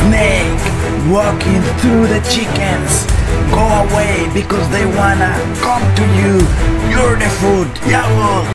Snake walking through the chickens. Go away because they wanna come to you. You're the food. Yeah.